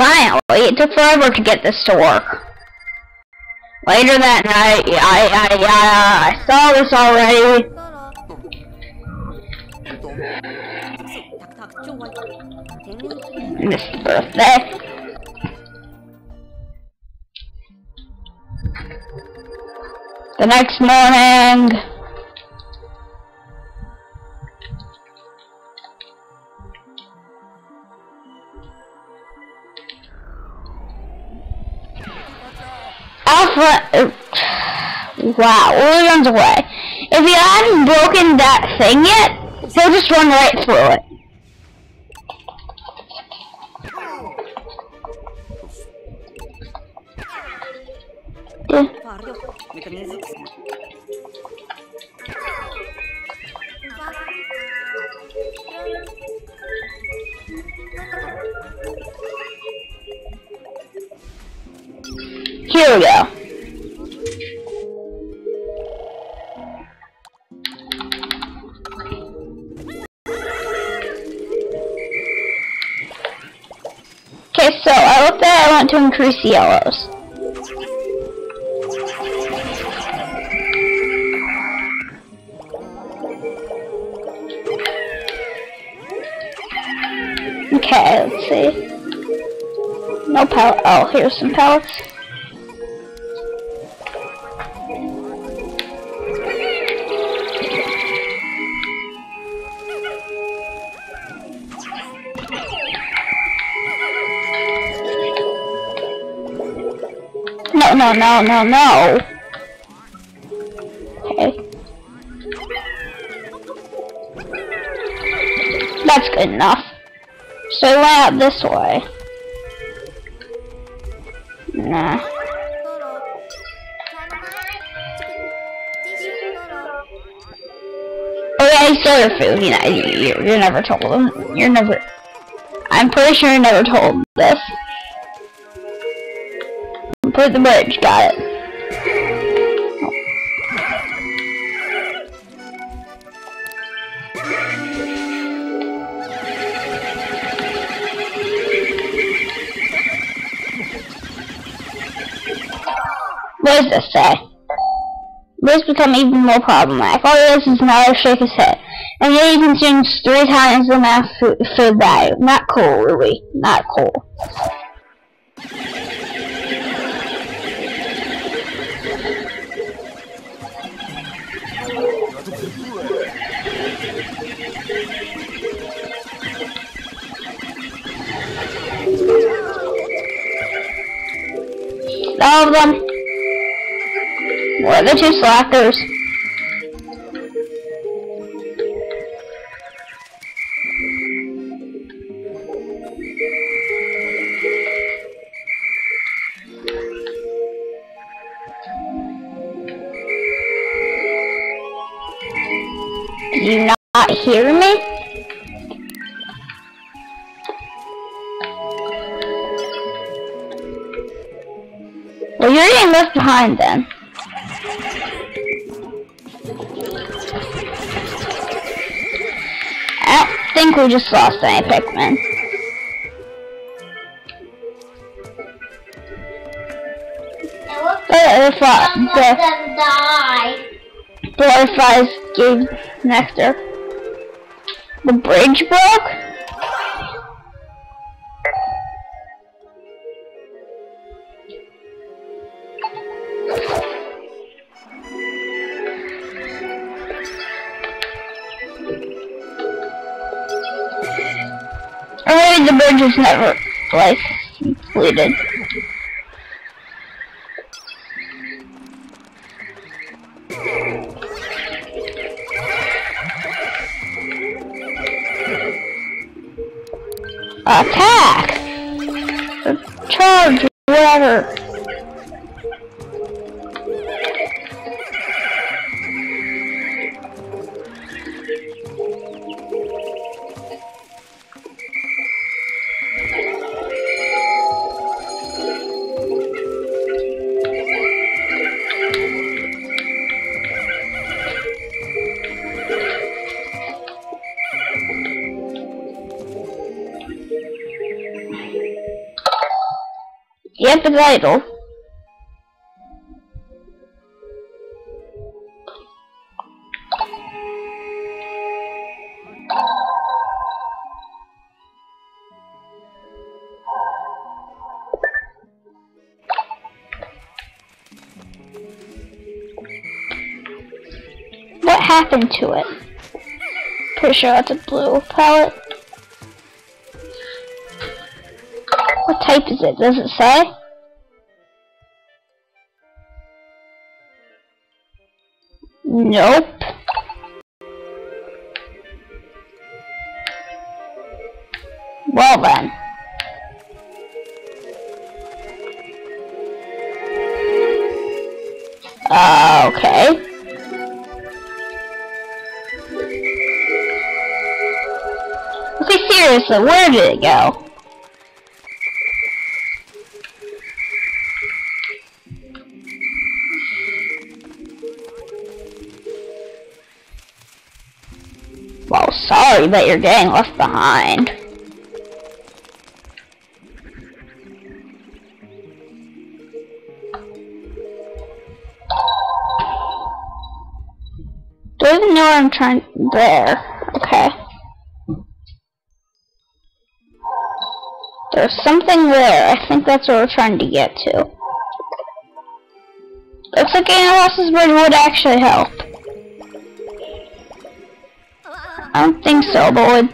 Finally, it took forever to get this to work. Later that night, I, I, I, uh, I saw this already. Mr. Perfect. The next morning... Alpha. uh, Wow, Willie runs away. If he hadn't broken that thing yet, he'll just run right through it. Here we go. Okay, so I looked at I want to increase the yellows. Okay, let's see. No pallet. Oh, here's some pallets. No, no, no. Okay. That's good enough. So out this way. Nah. Oh yeah, you stole your food. You know, you, you, never told them. You're never. I'm pretty sure you never told this. Put the bridge. Got it. What does this say? This become even more problematic. All this is another shake his head. And yet he consumes three times the amount of food value. Not cool, really. Not cool. All of them. What the two slackers? Do you not hear me? Behind then. I don't think we just lost any Pikmin. Butterfly, the them butterflies gave nectar. The bridge broke? Bridge was never, like, completed. Attack! Charge, It's idle. What happened to it? Pretty sure that's a blue palette. What type is it? Does it say? Nope. Well then. Okay. Okay, seriously, where did it go? Sorry, but you're getting left behind. Don't know I'm trying. There. Okay. There's something there. I think that's what we're trying to get to. Looks like Analysis Bridge would actually help. I don't think so, would.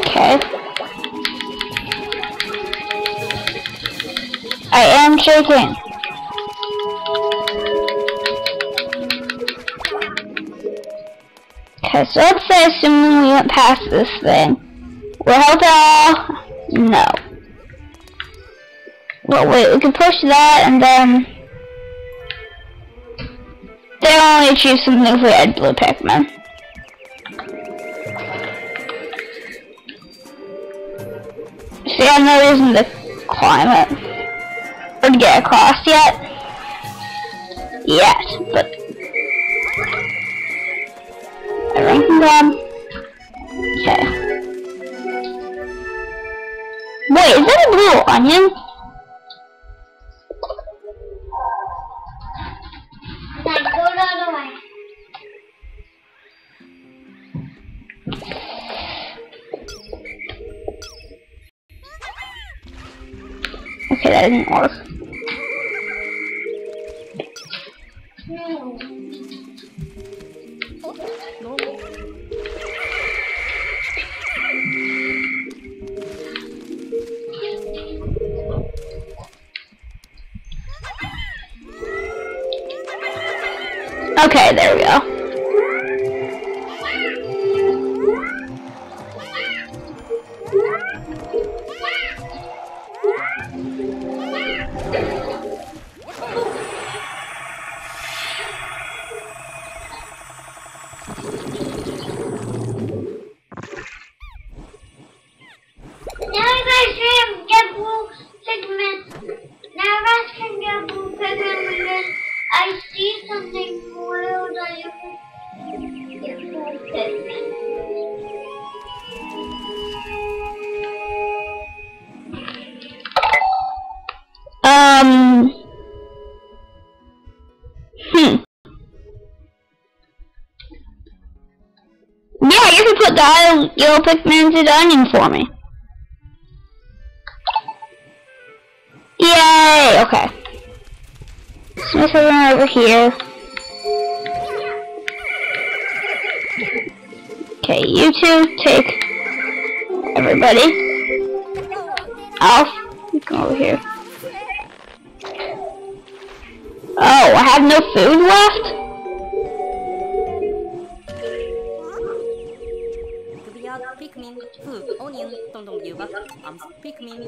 Okay. I am shaking. Okay, so let's say assuming we went past this thing. All? No. Well, wait, we can push that and then... They'll only achieve something if we had blue Pikmin. See, I have no reason to climb it. Or to get across yet. Yet, but... A ranking gun. Okay. Wait, is that a blue onion? Okay, that something blue that you can get blue. Um. Hmm. Yeah, you can put the yellow the onion for me. Yay! Okay. Let's over here. Okay, you two, take everybody. Alph, you come over here. Oh, I have no food left? Pikmin, food, onion, don't don't give up. I'm Pikmin,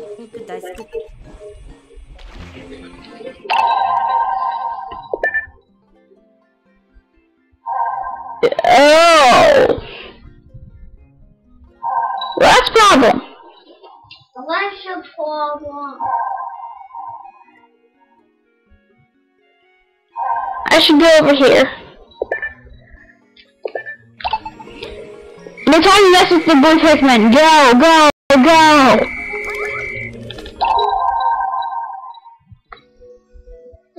I should go over here. Don't mess with the blue Pikmin. Go, go, go.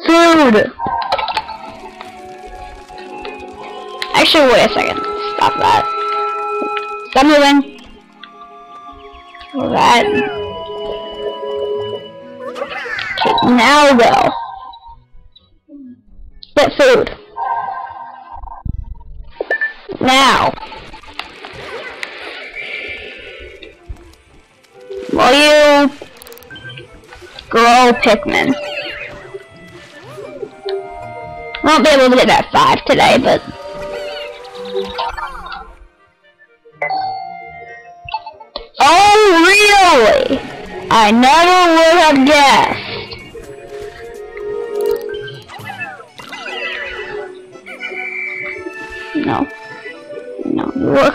Food. Actually, wait a second. Stop that. Stop moving. That. Now go. Get food. Now. Will you grow Pikmin? Won't be able to get that five today, but Oh, really? I never would have guessed.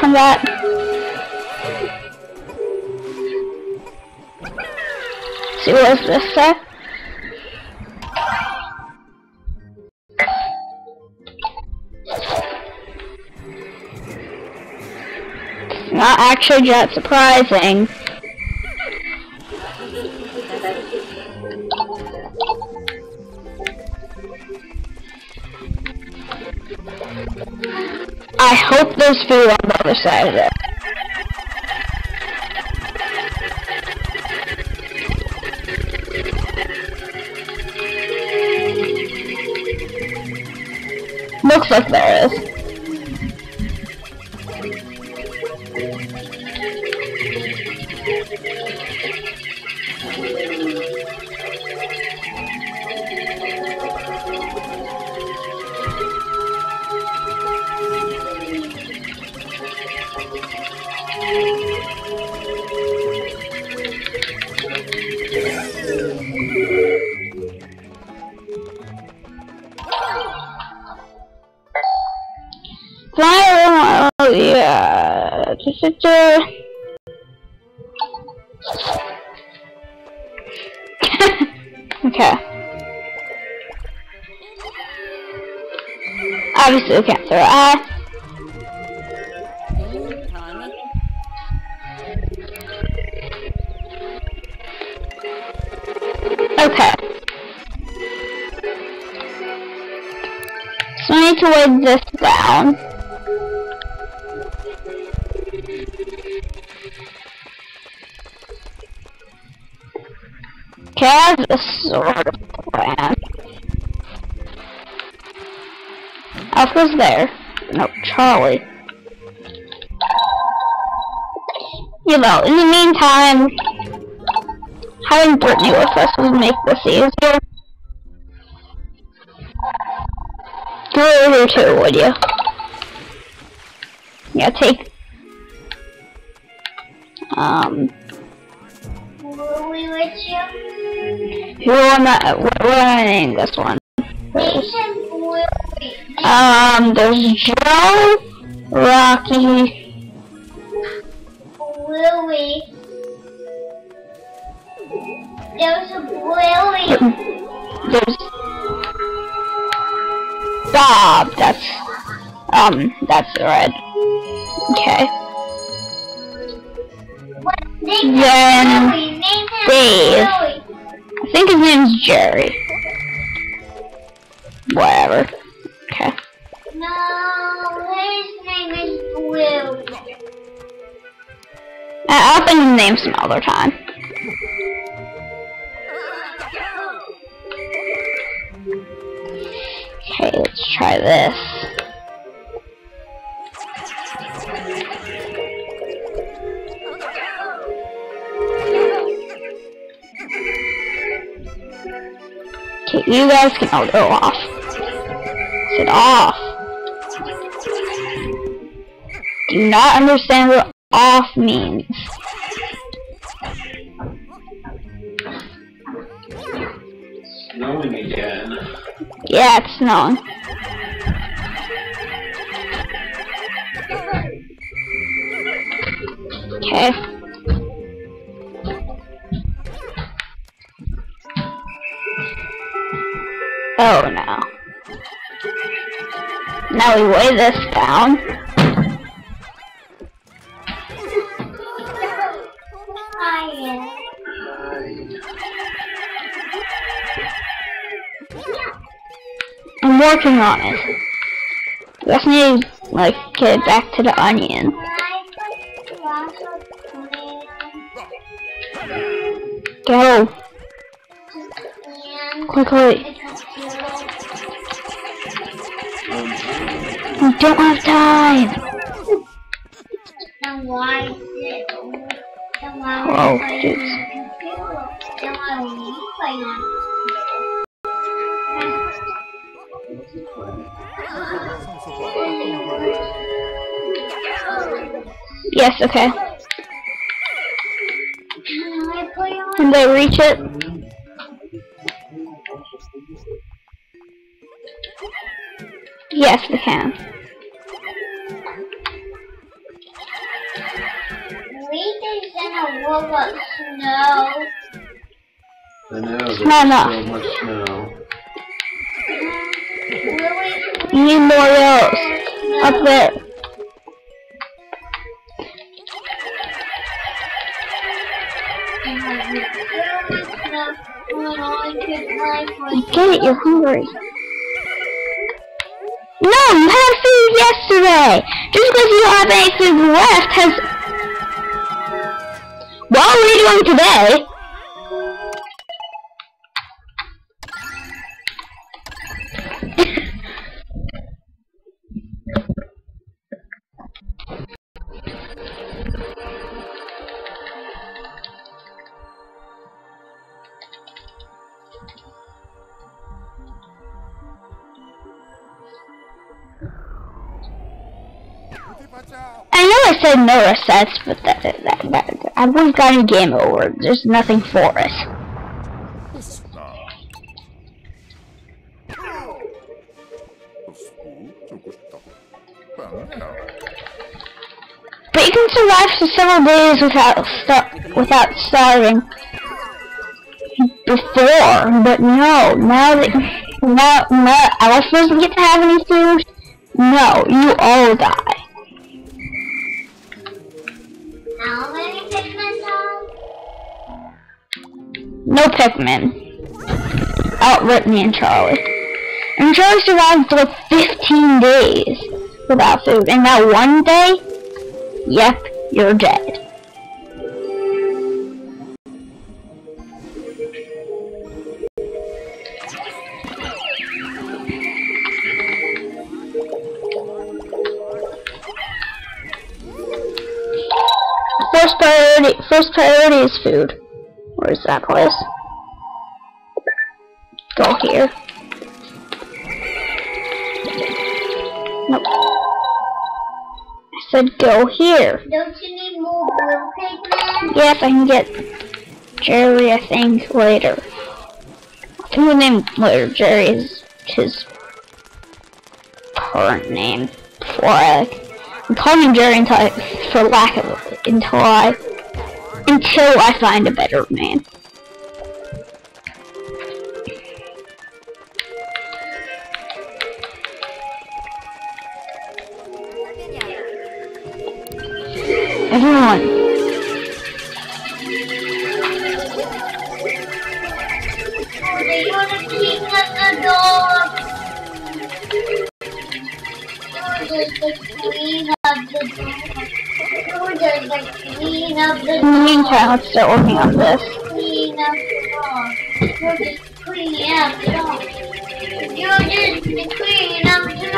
You that. See what this say? Not actually that surprising. There's food on the other side of it. Looks like there okay. Obviously we can't throw eye. Okay. So I need to weigh this down. Have a sort of plan. Alpha's there. No, Charlie. You know, in the meantime, having Brittany with us would make this easier. Go over too, would you? Yeah, take. Um, we you? What what do I name this one? Nation will we? Um, there's Joe, Rocky, we? There's a Willie. there's Bob. That's um, that's red. Okay. What name Then Dave. Think his name's Jerry. Whatever. Okay. No, his name is. I- I'll think the name some other time. Okay, let's try this. You guys can oh, all go off. Sit off. Do not understand what off means. Snowing again. Yeah, it's snowing. Okay. Oh no. Now we weigh this down. I'm working on it. Let's need like get it back to the onion. Go. Quickly. We don't have time. Oh, Yes, okay. Can they reach it? Yes, we can. Weekends in a world of snow. I know, there's Not enough. so much snow. You need more yellows. Up there. I get it, you're hungry. No, you had food yesterday! Just because you have any food left has... What are we doing today? No resets, but that, that, that, I would have gotten a game over. There's nothing for us. But you can survive for several days without without starving. Before, but no, now that now, now Alice doesn't get to have any food. No, you all die. Many Pikmin No Pikmin. Oh, Outrip me and Charlie. And Charlie survived for like 15 days without food. And that one day, yep, you're dead. Priority, first priority is food. Where's that place? Go here. Nope. I said go here. Don't you need more blue Pikmin? Yes, I can get Jerry, I think, later. I think the name later. Jerry is his current name. Before I, I'm calling him Jerry until I, for lack of, until I, until I find a better man. Everyone, queen of oh. the in the meantime, let's start working on this. Queen of the of the. You're just queen of the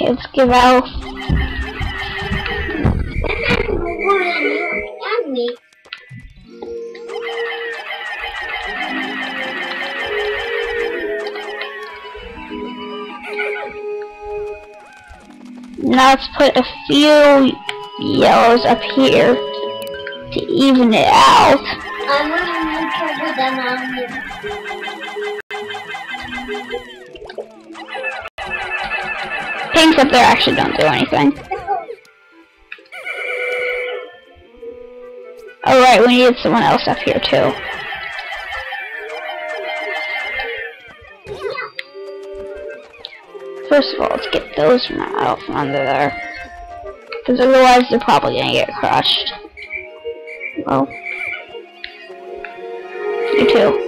let's give out. Now let's put a few yellows up here to even it out. Things up there actually don't do anything. Oh, Alright, we need someone else up here too. First of all, let's get those from out from under there. Because otherwise they're probably going to get crushed. Well. You too.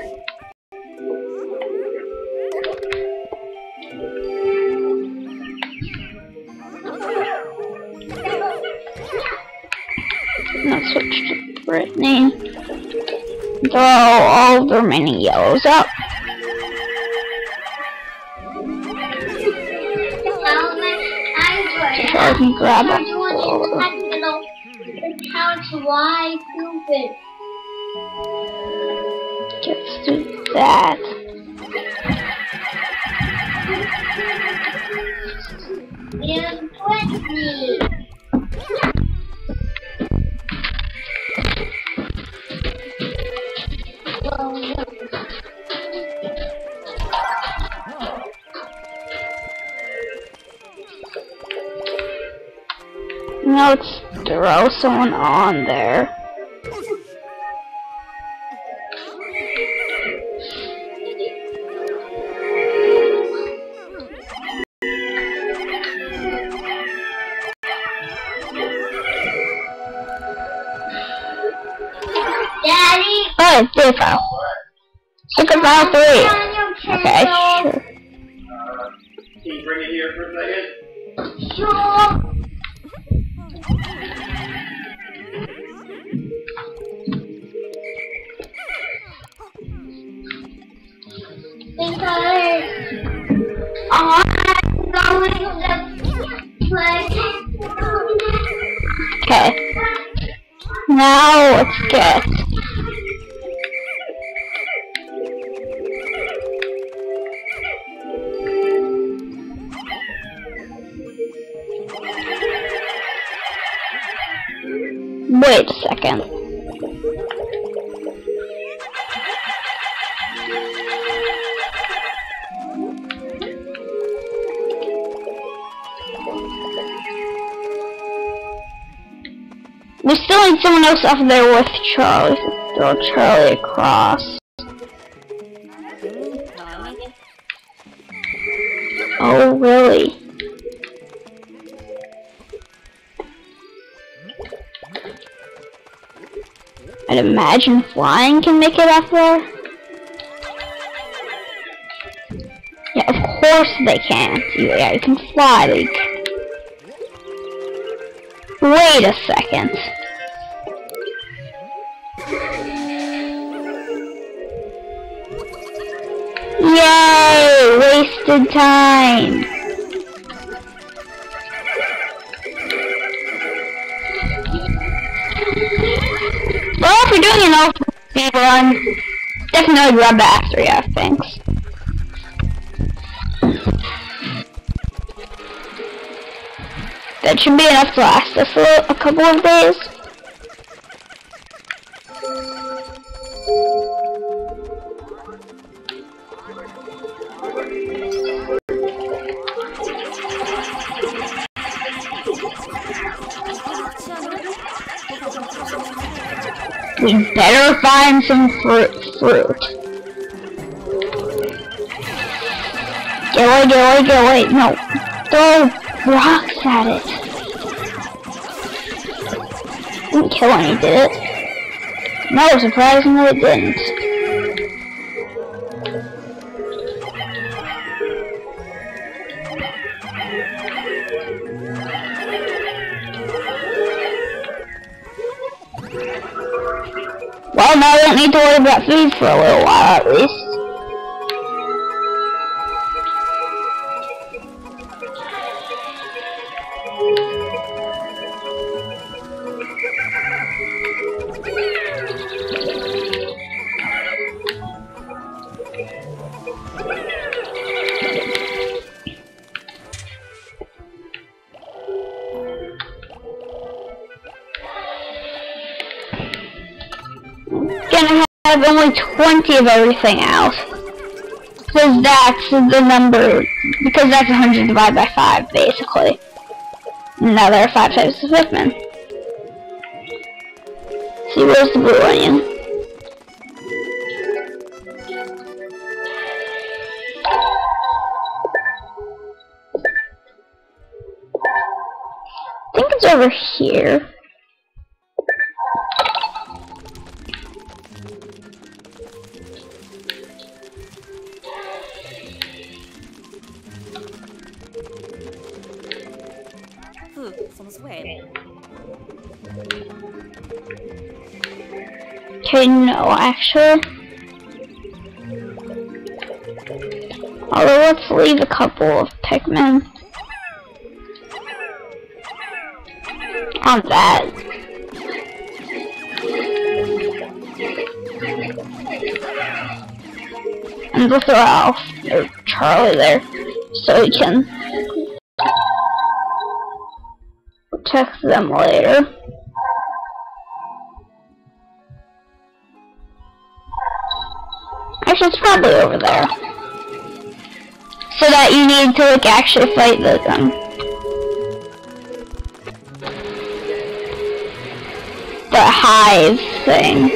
want all to of cut it off the couch? Why prove it? Let's do that. And Brittany. Now throw someone on there. Daddy. Oh, there file. Wait a second. need someone else up there with Charlie. Throw Charlie across. Oh, really? I'd imagine flying can make it up there. Yeah, of course they can. Yeah, you can fly. Wait a second. Wasted time. Well, if you're doing an speed run, definitely grab the F3F, thanks. That should be enough to last us a, a couple of days. We better find some fruit. fruit. Get away, get away, get away. No. Throw rocks at it. Didn't kill any, did it? No, surprisingly it didn't. I don't need to worry about food for a little while at least. 20 of everything else. Because that's the number, because that's 100 divided by 5, basically. Now there are 5 types of Pikmin. See, where's the blue onion? I think it's over here. Fu. Okay, no, actually. Although, let's leave a couple of Pikmin. On that. And we'll throw Alph, or Charlie there, so he can them later. Actually, it's probably over there. So that you need to like actually fight the um the hive thing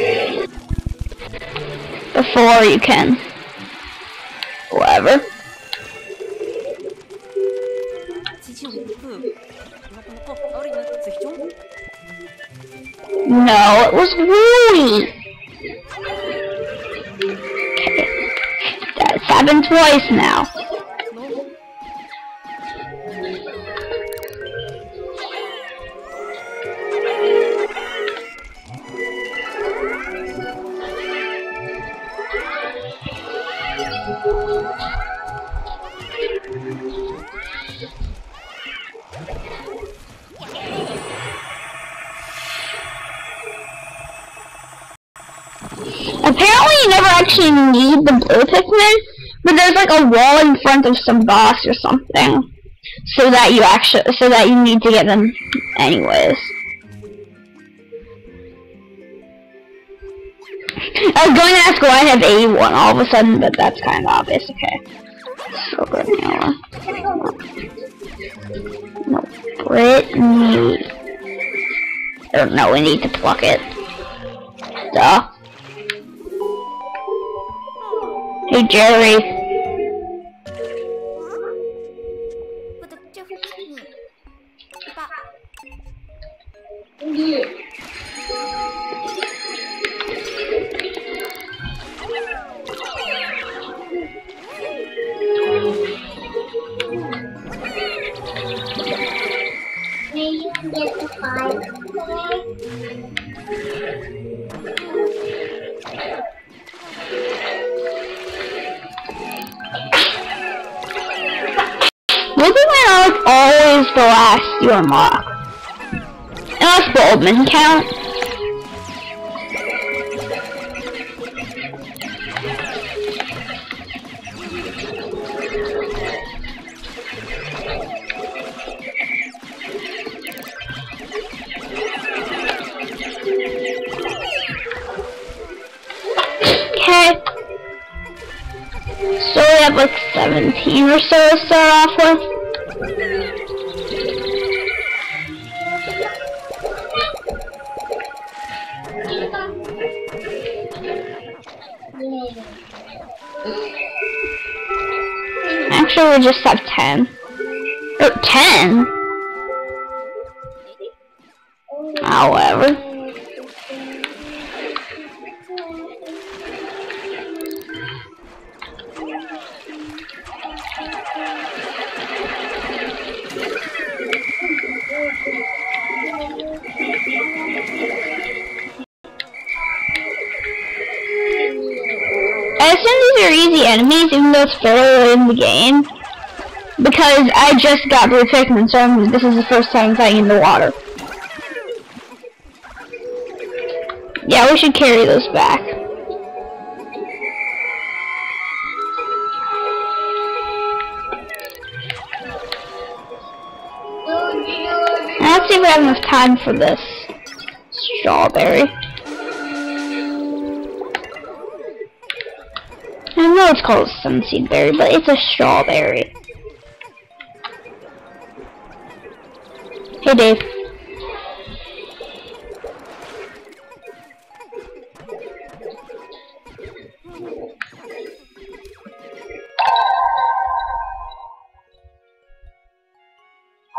before you can No, it was Wooly. Okay. That's happened twice now. Blue Pikmin, but there's like a wall in front of some boss or something. So that you actually, so that you need to get them anyways. I was going to ask why I have A1 all of a sudden, but that's kind of obvious, okay. So Granula. No, Brittany. I don't know, we need to pluck it. Duh. Hey Jerry. Unless count. Okay. So we have like 17 or so to start off with. Actually, we just have 10. Oh, 10? However. Fairly early in the game. Because I just got blue Pikmin, so I'm, this is the first time fighting in the water. Yeah, we should carry those back. Let's see if we have enough time for this strawberry. I know it's called sunseed berry, but it's a strawberry. Hey, Dave.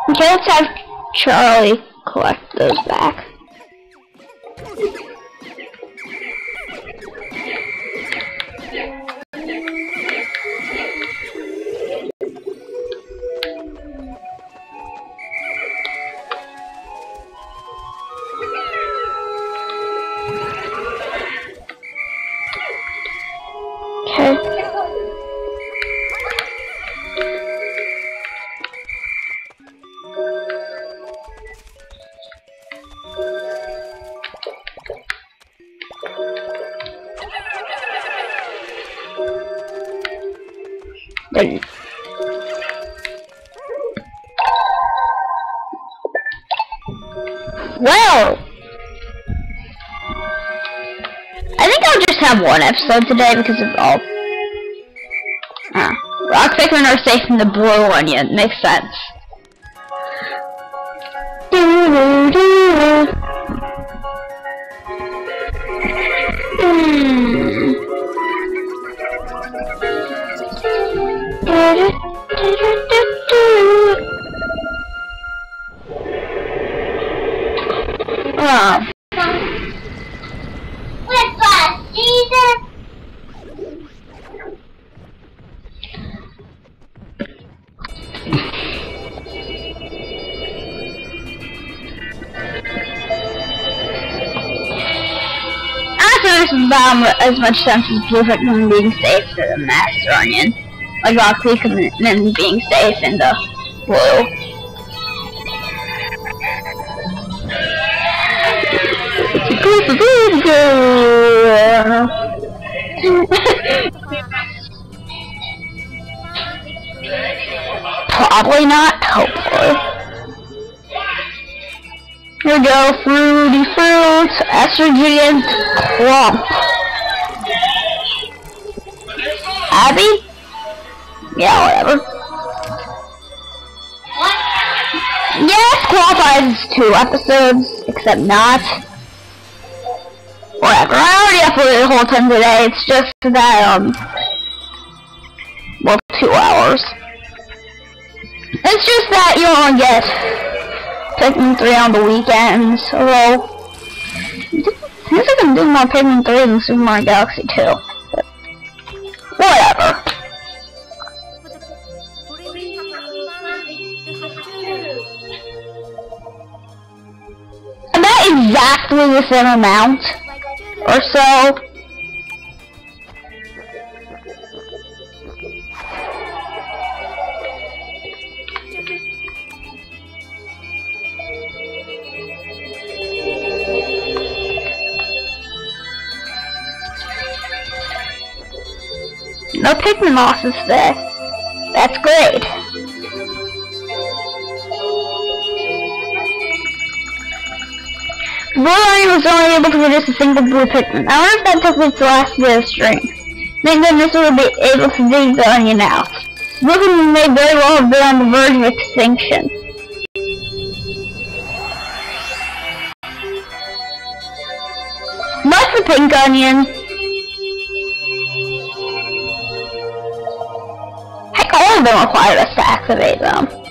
Okay, let's have Charlie collect those back. Then Well, I think I'll just have one episode today because of all. Ah, rock Pikmin are safe in the blue one. onion. Makes sense. Much sense as Blue Pikmin being safe for the Master Onion. Like Rock Pikmin being safe in the blue. Probably not, hopefully. Here we go, fruity fruits, citrus lump. Abby? Yeah, whatever. What? Yes, qualifies two episodes, except not. Whatever, I already uploaded the whole time today, it's just that, um, well, two hours. It's just that you only get Pikmin 3 on the weekends, although, seems like I'm doing more Pikmin 3 than Super Mario Galaxy 2. Whatever. About exactly the same amount, or so. No Pikmin losses today. That's great. Wolverine was only able to produce a single blue Pikmin. I wonder if that took its last bit of strength. Thank goodness we'll be able to dig the onion out. Blue Pikmin may very well have been on the verge of extinction. What's the pink onion? Activate them.